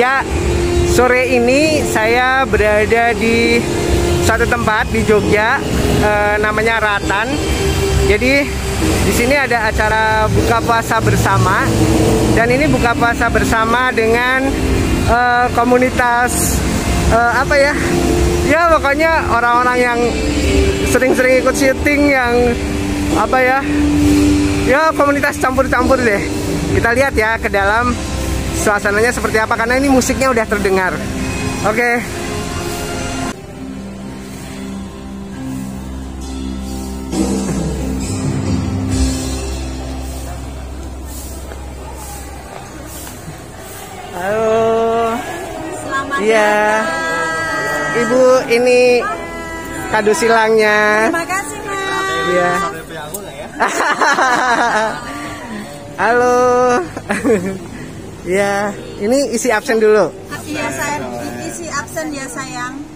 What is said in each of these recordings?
Ya, sore ini saya berada di satu tempat di Jogja, eh, namanya Ratan. Jadi di sini ada acara buka puasa bersama, dan ini buka puasa bersama dengan eh, komunitas eh, apa ya? Ya pokoknya orang-orang yang sering-sering ikut syuting yang apa ya? Ya komunitas campur-campur deh. Kita lihat ya ke dalam suasananya seperti apa karena ini musiknya udah terdengar. Oke. Halo. Selamat Iya. datang. Ibu ini kado silangnya. Terima kasih, Mas. Iya. Halo. Ya, ini isi absen dulu. Iya, saya isi absen ya, sayang.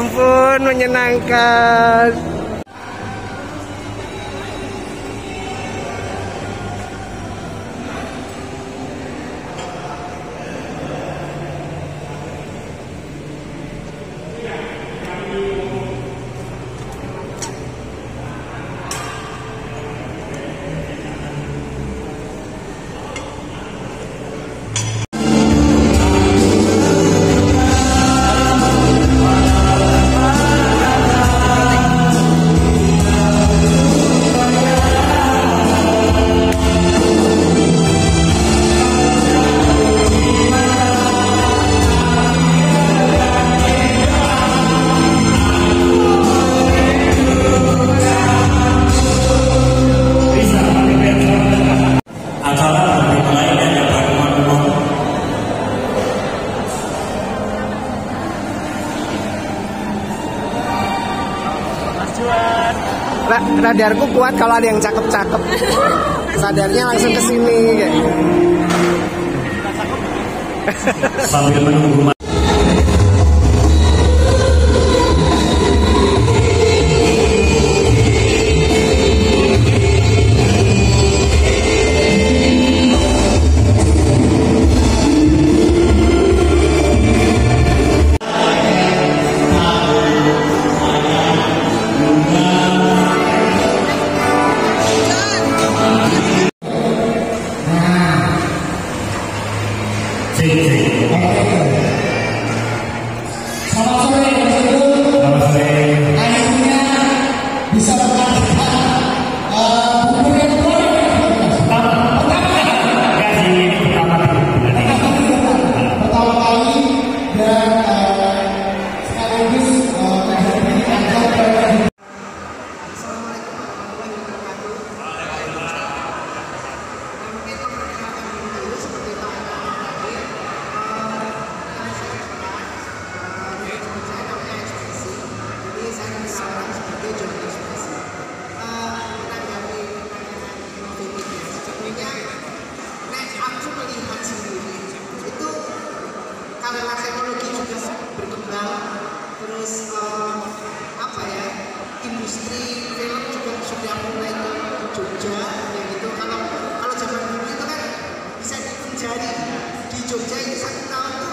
Ampun, menyenangkan. Radarku kuat kalau ada yang cakep-cakep. Radarnya langsung ke sini kayak. sambil menunggu karena teknologi juga berkembang. Terus eh, apa ya industri film juga sudah mulai ke Jogja ya gitu. Kalau kalau zaman dulu itu kan bisa dihitung jari di Jogja itu satu tahun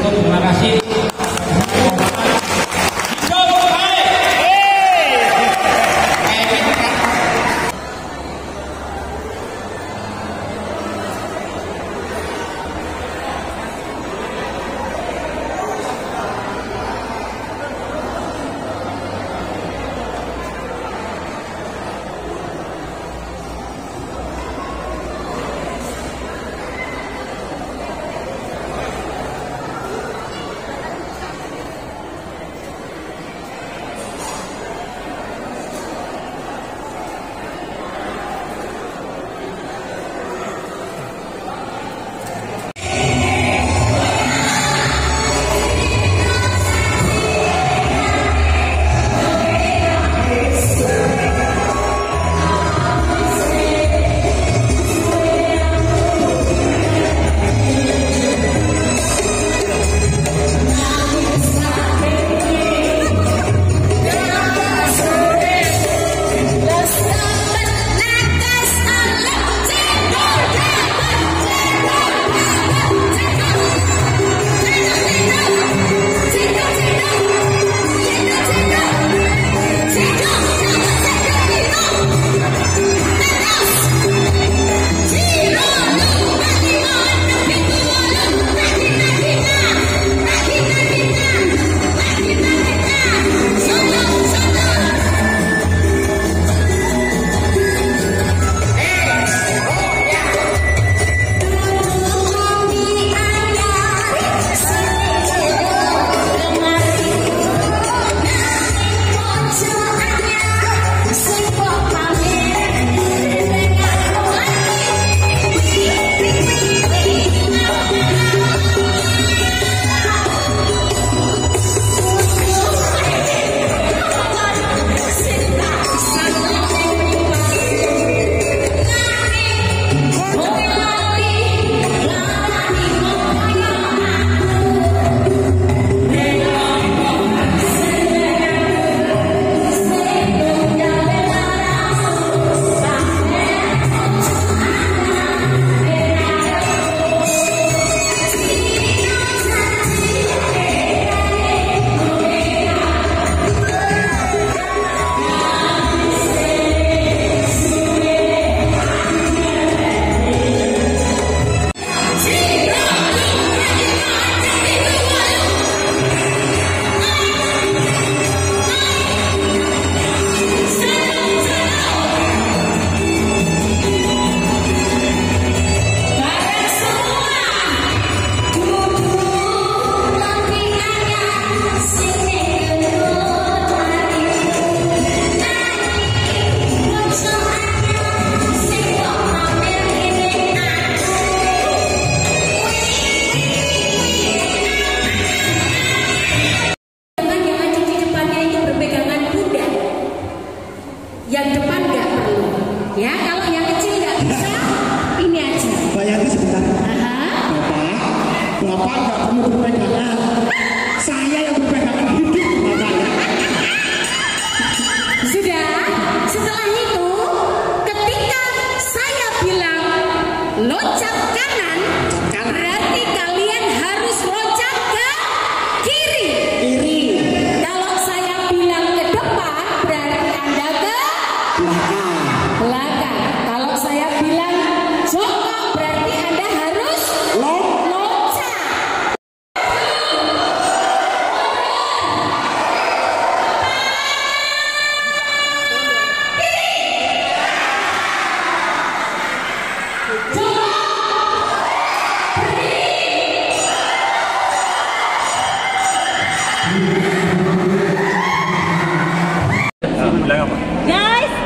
Untuk terima kasih.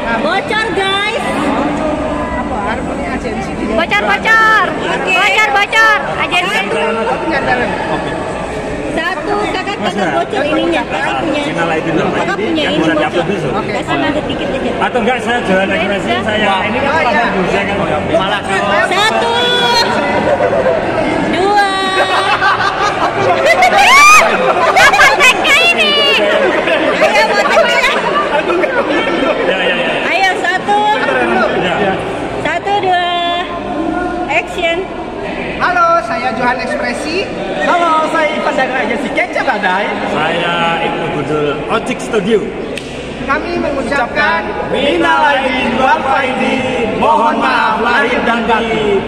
Bocor guys. Bocor bocor. Bocor bocor. Agensi satu kakak kakak bocor ininya. Kakak punya. Kakak punya ini bocor. Kasih dikit aja. Atau enggak saya jalan ekspresi saya. Ini kan malah saya kan malah Satu, kebutuhan ekspresi. Halo, saya Ivan dari agensi Kece Badai. Ya? Saya ibu Gudul Ojek Studio. Kami mengucapkan mina lagi wal Faidin, mohon maaf lahir dan batin.